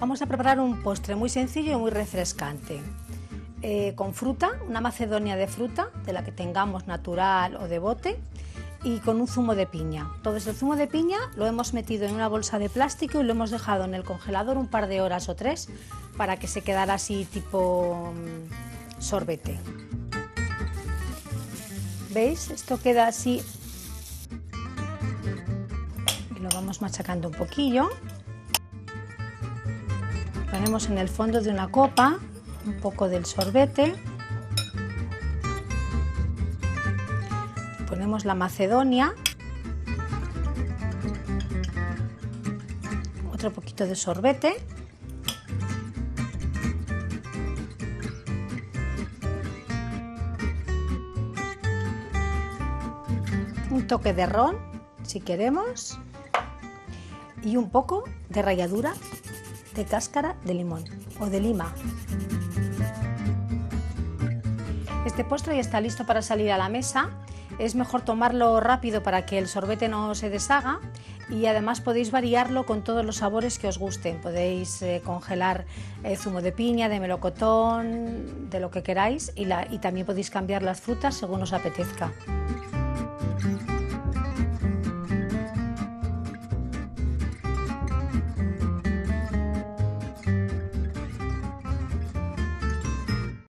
Vamos a preparar un postre muy sencillo y muy refrescante. Eh, con fruta, una macedonia de fruta, de la que tengamos natural o de bote, y con un zumo de piña. Entonces el zumo de piña lo hemos metido en una bolsa de plástico y lo hemos dejado en el congelador un par de horas o tres para que se quedara así tipo mm, sorbete. ¿Veis? Esto queda así y lo vamos machacando un poquillo. Ponemos en el fondo de una copa un poco del sorbete. Ponemos la macedonia. Otro poquito de sorbete. Un toque de ron, si queremos. Y un poco de ralladura de cáscara de limón o de lima. Este postre ya está listo para salir a la mesa. Es mejor tomarlo rápido para que el sorbete no se deshaga y además podéis variarlo con todos los sabores que os gusten. Podéis eh, congelar eh, zumo de piña, de melocotón, de lo que queráis y, y también podéis cambiar las frutas según os apetezca.